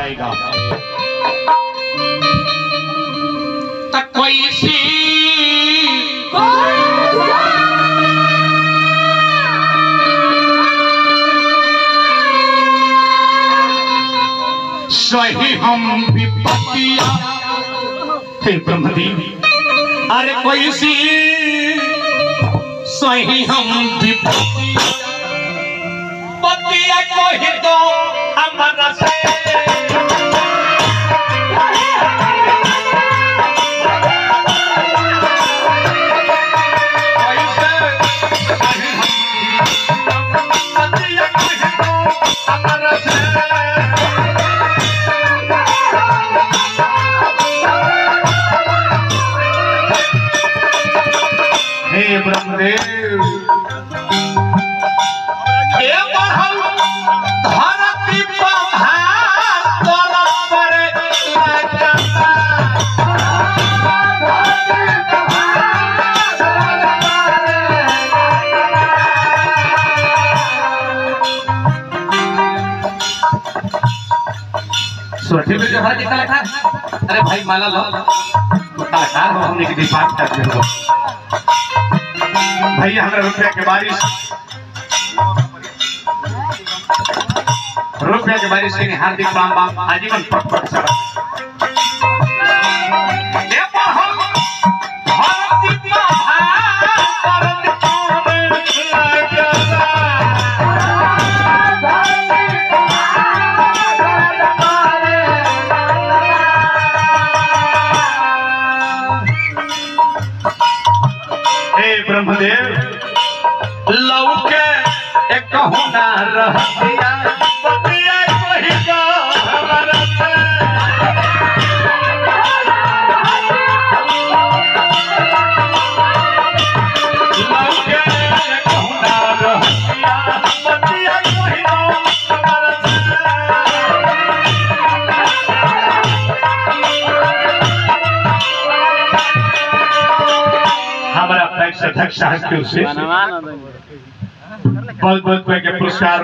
जाएगा। तक कोई सी। सही हम विपत्तिया हे ब्रह्मदेव। अरे कोई सी। सही हम विपत्तिया पतिया। कोई तो हमारा से हे में जो हर कितना था अरे भाई, माला लो तो हो हमने की डिपार्ट करते हो। भाई हमरा रुपया के बारिश रुपया के बारिश के हार्दिक राम आजीवन पट पट सर अध्यक्ष से बहुत बहुत कोई के पुरस्कार।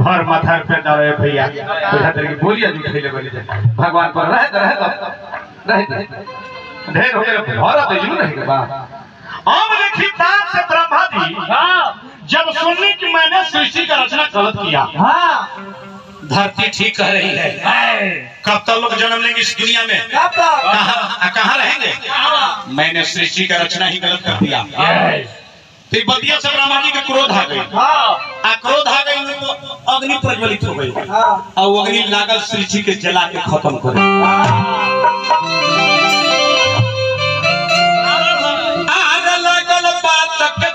भर माथा पे दे भैया। बुझा तेरे की बोलिया जो खेले बोली भगवान पर रहे तो रहे तो रहे। तो। ढेर हो गए भरा तो ज़रूर रहेगा बा अब देखी ताप से ब्रह्मा जी। जब सुनने की मैंने सृष्टि का रचना गलत किया। धरती ठीक कह रही है कब तक लोग जन्म लेंगे इस दुनिया में कहाँ रहेंगे मैंने सृष्टि का रचना ही गलत कर दिया बदिया से ब्रह्मा जी का क्रोध आ गई आ क्रोध आ गई तो अग्नि प्रज्वलित हो गई और अग्नि लागल सृष्टि के जला के खत्म कर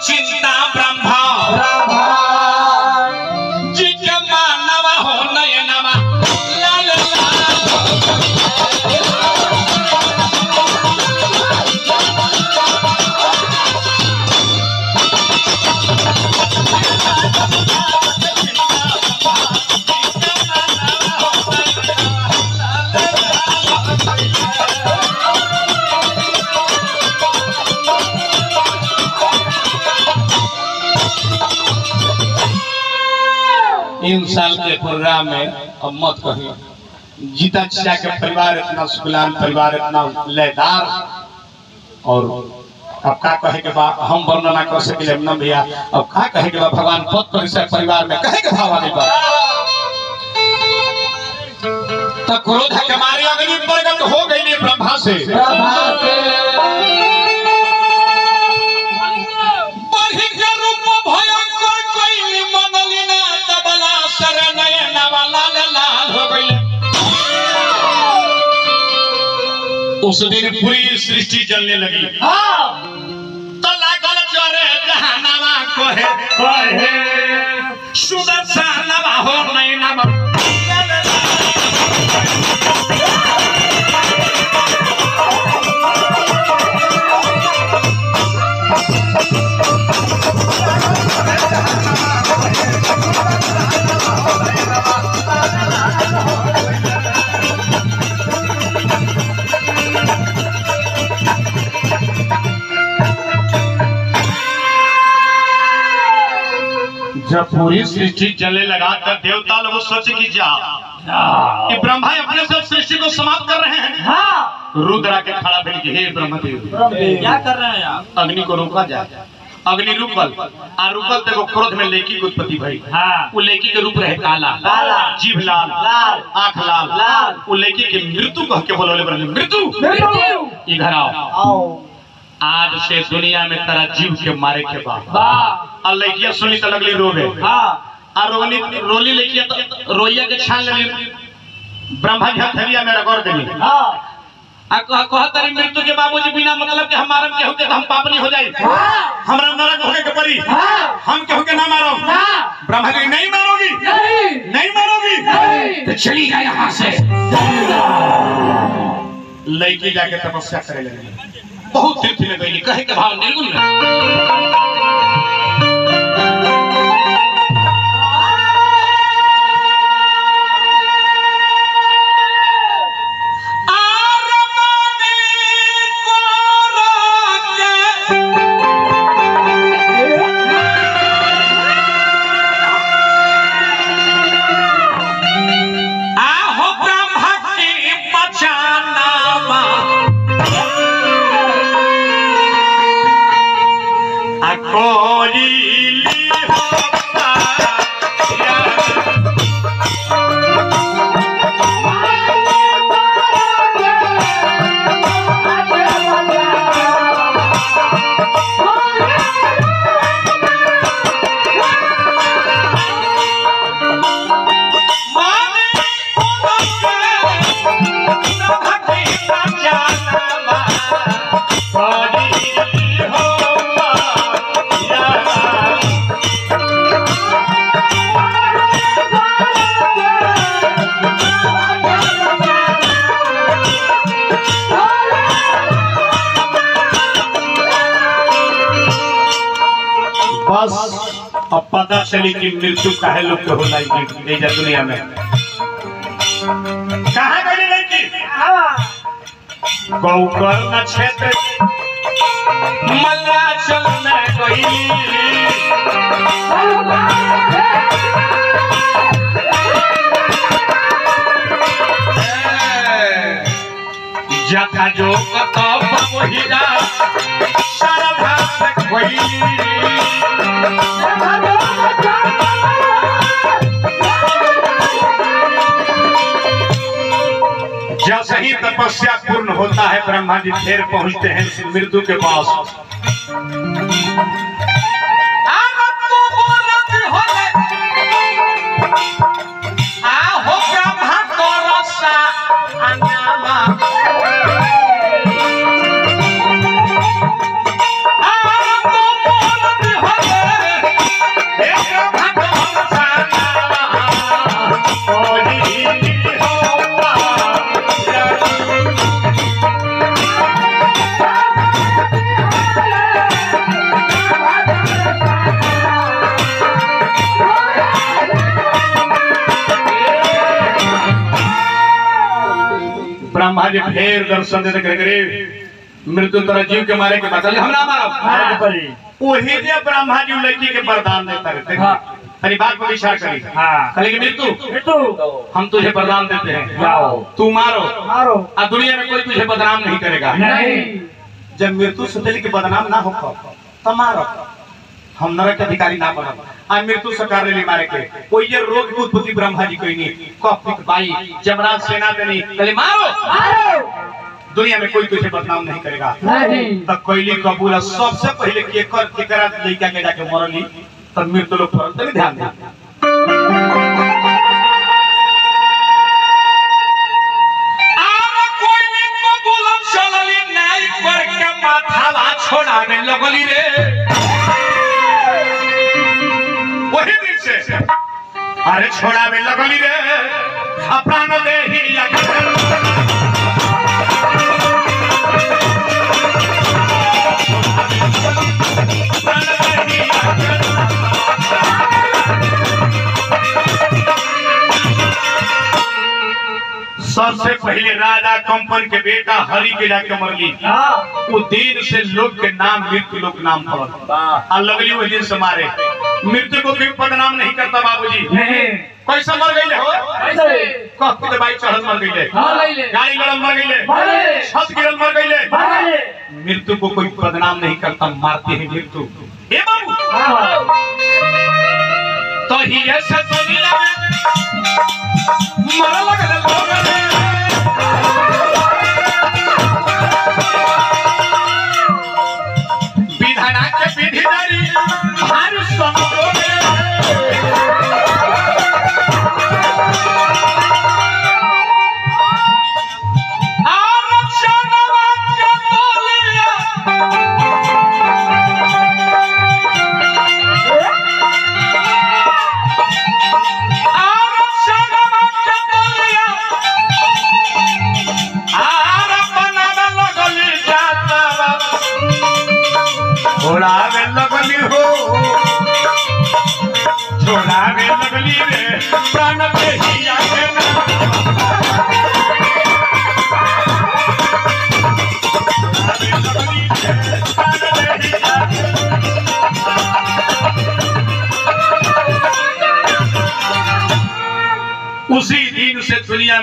चिंता ब्रह्मा साल में अब मत कहिए जीता चिया के परिवार इतना सुगलान परिवार इतना लयदार और अब का कहे के बा, हम वर्णना कर सके न भैया, अब का कहे के बा, भगवान पद परिसर परिवार में कहे के भाव आने बा तो क्रोध के मारे अग्नि प्रगट हो गई ने ब्रह्मा से। उस दिन पूरी सृष्टि जलने लगी। हाँ। तो लागल जरे जहानवा कोहे कोहे। सुदर्शनवा हो नैनवा सृष्टि चलने लगा तब देवता लोग सोचे कि जा कि ब्रह्मा अपने सब सृष्टि को समाप्त कर रहे हैं। हाँ। रुद्र आके खड़ा भेल कि हे ब्रह्मदेव। क्या कर रहे हैं आप? अग्नि को रोका जाए अग्नि रुकल। आ रुकल तो एगो क्रोध में लेकी की उत्पत्ति भई। हाँ। वो लेकी के रूप रहे काला। काला। जीभ लाल। लाल। आँख लाल। लाल। वो लेकी के मृत्यु कह के बोलोले मृत्यु। मृत्यु। इधर आओ। आओ। आज से दुनिया में तेरा जीव के मारे के बाद। वाह। आ सुनी तो लगली रोवे। हाँ। आ रोनी रोली लड़कियाँ तो रोइया के छान लेली। ब्रह्मा जी हथेलिया में रगड़ देली। हाँ। आ कह कह तारी मृत्यु के बाबूजी बिना मतलब के हमारा के तो हम पापनी हो जाए हाँ। हमरा नरक होने के परी। हाँ। हम केहू के ना मारो। ना ब्रह्मा जी नहीं मारोगी। नहीं। नहीं मारोगी। नहीं। तो चली जाए यहाँ से। लड़की जाके तपस्या करे लगी। बहुत तीर्थ में बैली कहे के भाव निर्गुण अब पता चली कि मृत्यु काहे लोग के होला दुनिया में। कहाँ क्षेत्र मल्लाचल में गई। जथा जो कत बहुरा सरधा से कोई जैसे तपस्या पूर्ण होता है ब्रह्मा जी फिर पहुँचते हैं मृत्यु के पास। ब्रह्मा जी फिर दर्शन देते करे करे मृत्यु तोरा जीव के मारे के बाद। कहले, हम ना मारब वही जे ब्रह्मा जी लड़की के वरदान देता रहते हाँ। तनी बात पर विचार करी हाँ। कहले कि मृत्यु। हम तुझे वरदान देते हैं। जाओ। तू मारो। मारो। आ दुनिया में कोई तुझे बदनाम नहीं करेगा। नहीं। जब मृत्यु से दिल की बदनाम ना हो तो मारो। हम नरक के अधिकारी ना बनब। आ मृत्यु सरकार ले मारे के। कोई ये रोग की उत्पत्ति ब्रह्मा जी कोई नहीं। कपिक बाई जमराज सेना देनी कहले मारो! मारो! दुनिया में कोई तुझे बदनाम नहीं करेगा। नहीं। तब कोयली कबूल सबसे पहले के कर के करा के जाके मरली। तब मृत्यु लोग पर ध्यान दे। सबसे पहले राजा कंपन के बेटा हरि के जाके मरली हाँ। वो दिन से लोग के नाम मृत्यु लोग नाम पड़ल आ लगली वही दिन से मारे। मृत्यु को कोई बदनाम नहीं करता बाबूजी। कैसे मर गई हो? कैसे के भाई चढ़ल मर गईले हाँ गाड़ी मर गईले मर गईले। छत गिरल मर मारे मृत्यु को कोई बदनाम नहीं करता मारती है मृत्यु। हे बाबू। हाँ तो ही ऐसे दुनिया में मर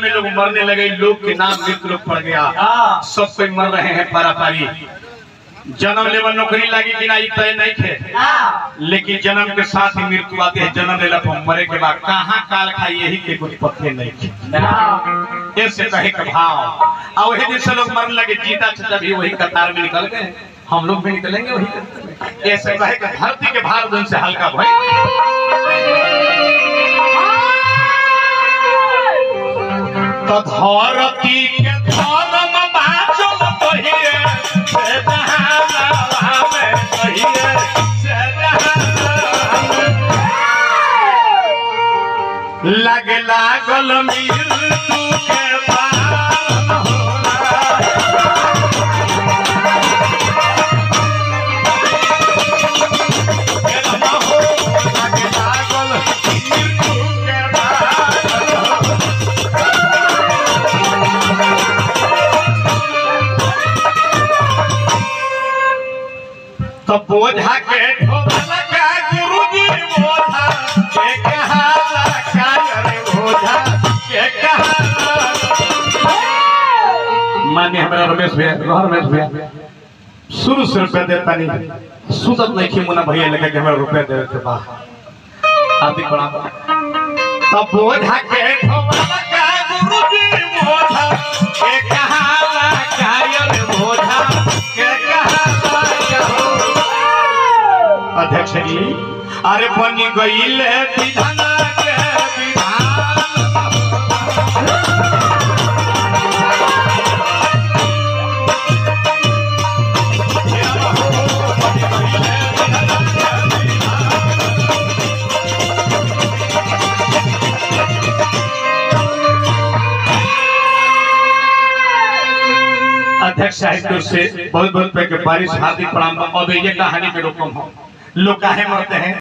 दुनिया में लोग मरने लगे लोग के नाम मृत्यु लोग पड़ गया। हाँ। सब कोई मर रहे हैं पारापारी। जन्म लेवल नौकरी लगी कि नहीं तय नहीं थे। हाँ। लेकिन जन्म के साथ ही मृत्यु आती है। जन्म लेला पर मरे के बाद कहाँ काल खाई यही के कुछ पत्ते नहीं थे। हाँ। ऐसे कहे का भाव। और वही दिन लोग मरने लगे जीता चाचा भी वही कतार में निकल गए। हम लोग भी निकलेंगे वही ऐसे कहे का धरती के भार उनसे हल्का भाई तो धरती के धर्म बाजम कहिए से जहानावा में कहिए से में। लगे लागल तू के मान्य रमेश भैया रमेश भैया शुरू से रुपया देता नहीं। सुतत नहीं की मुना भैया लगे के हमरा रुपया दे के बा हार्दिक प्रणाम। तब बोझा के ढोला का गुरुजी बोझा के कहाला का रे बोझा के कहाला अध्यक्ष जी। अरे बनी गईले विधान। के से बहुत बहुत रुपए के बारिश हार्दिक प्रणाम अब ये कहानी के रूपम हो लोग काहे मरते हैं?